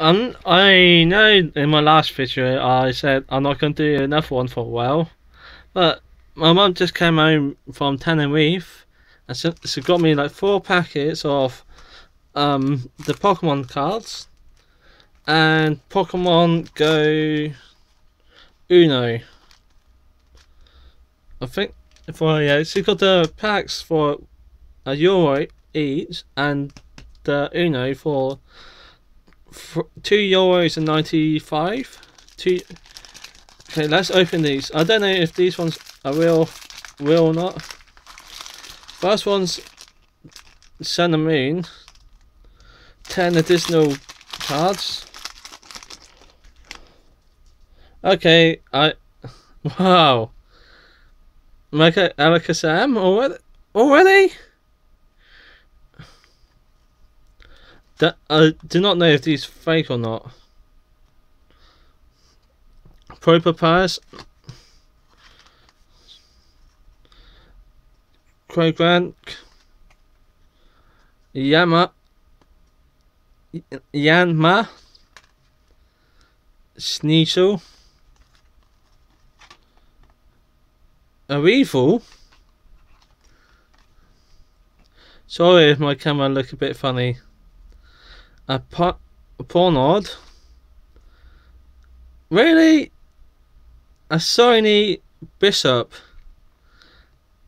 Um, I know in my last video I said I'm not going to do another one for a while, but my mum just came home from Tenerife and she, she got me like four packets of um the Pokemon cards and Pokemon Go Uno. I think for yeah, she got the packs for a euro each and the Uno for two euros and 95 two okay let's open these. I don't know if these ones are real real or not. First one's sun and moon 10 additional cards. Okay i wow. Mega Alakazam already already That, I do not know if these fake or not. Pro Papyrus. Croagunk. Yama. Yanma. Sneasel. A Weavile. Sorry if my camera look a bit funny a, po a Pawniard. Really? A Sony Bishop.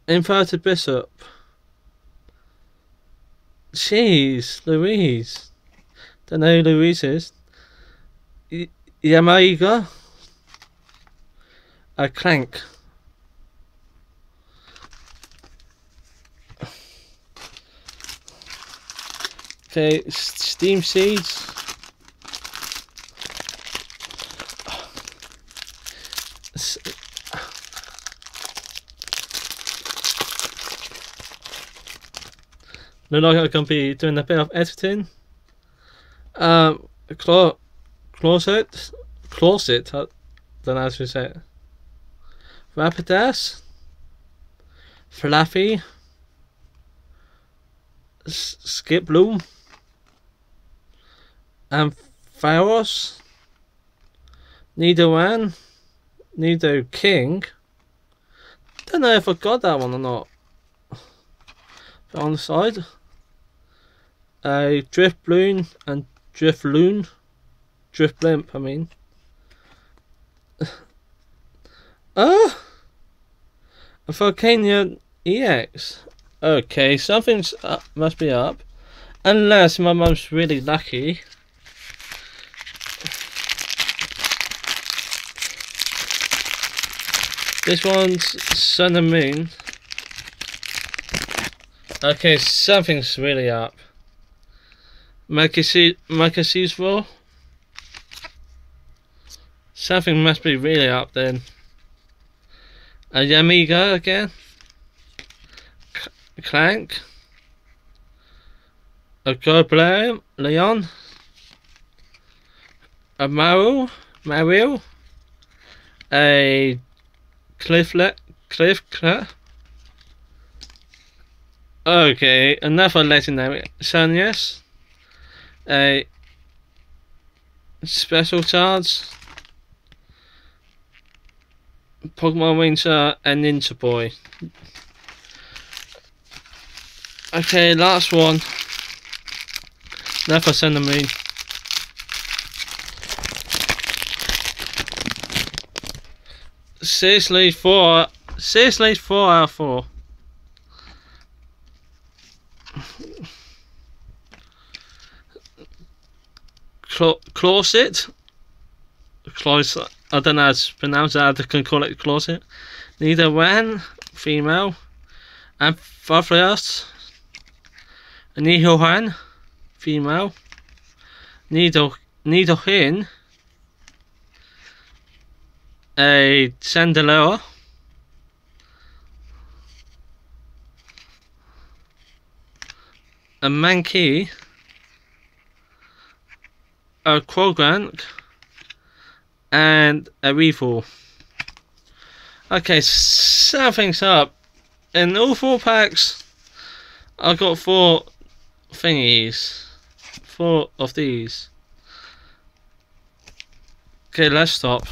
Inverted Bishop. Jeez, Louise. Don't know who Louise is. Y Yamaiga. A Clank. Okay, steam seeds. Look like I can be doing a bit of editing. Um, clo closet, closet. I don't know how to say it. Rapidash, Flaaffy, Skip Bloom and Pharos, Nidoran, Nidoking. Don't know if I got that one or not. But on the side, a drift Drifloon and Drifloon, Drifblim, I mean. Uh, a Volcanion EX. Okay, something's up, must be up. Unless my mum's really lucky This one's Sun and Moon. Okay, something's really up. Microcesival. Something must be really up then. A Yamiga again. C Clank. A Goblin Leon. A Mario. Mario. A Clifflet, Cliff, Cliff. Okay, another legendary yes. A special charge. Pokemon Winter and Ninja Boy. Okay, last one. Never send them in. Four seriously four out of four. Closet? Close I don't know how to pronounce it, I can call it closet. Neither when female. And Amphiphilus Nidoran female. Needle Nidohin a Chandelure. A Mankey. A Croagunk. And a Weavile. Okay, something's up. In all four packs, I got four thingies. Four of these. Okay, let's stop.